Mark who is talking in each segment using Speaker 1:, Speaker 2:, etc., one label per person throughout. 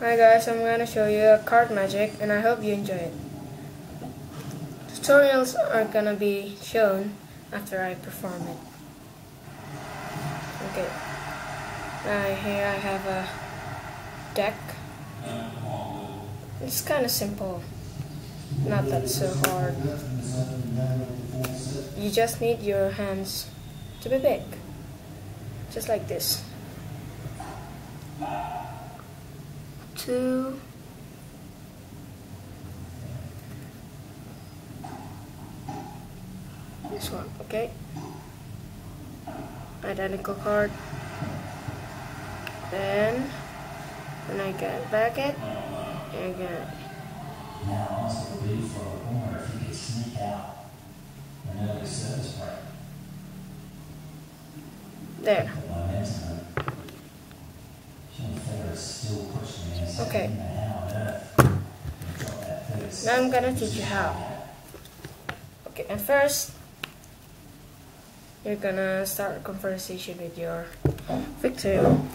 Speaker 1: Hi guys, I'm gonna show you a card magic and I hope you enjoy it. Tutorials are gonna be shown after I perform it. Okay. Uh, here I have a deck. It's kinda simple. Not that so hard. You just need your hands to be big. Just like this. Two. This one okay. Identical card. Then when I get back it again now also leave for a corner if you can sneak out another service part there Okay. Now I'm gonna teach you how. Okay, and first, you're gonna start a conversation with your victim.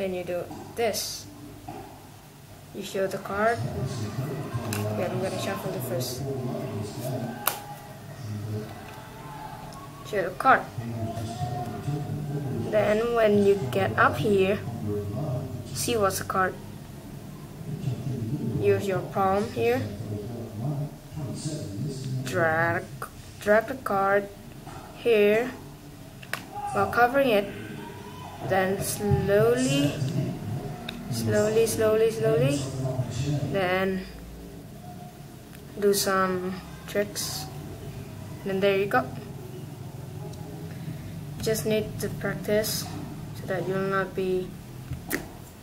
Speaker 1: Then you do this. You show the card. Okay, I'm gonna shuffle the first. Show the card. Then when you get up here, see what's the card use your palm here. Drag drag the card here. While covering it then slowly slowly slowly slowly then do some tricks. And there you go. Just need to practice so that you'll not be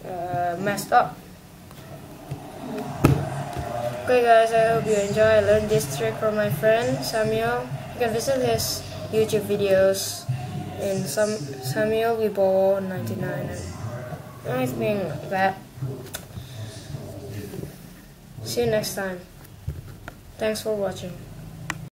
Speaker 1: uh, messed up. Okay guys, I hope you enjoy. I learned this trick from my friend Samuel. You can visit his YouTube videos in some Samuel Wibowo 99 and anything like that. See you next time. Thanks for watching.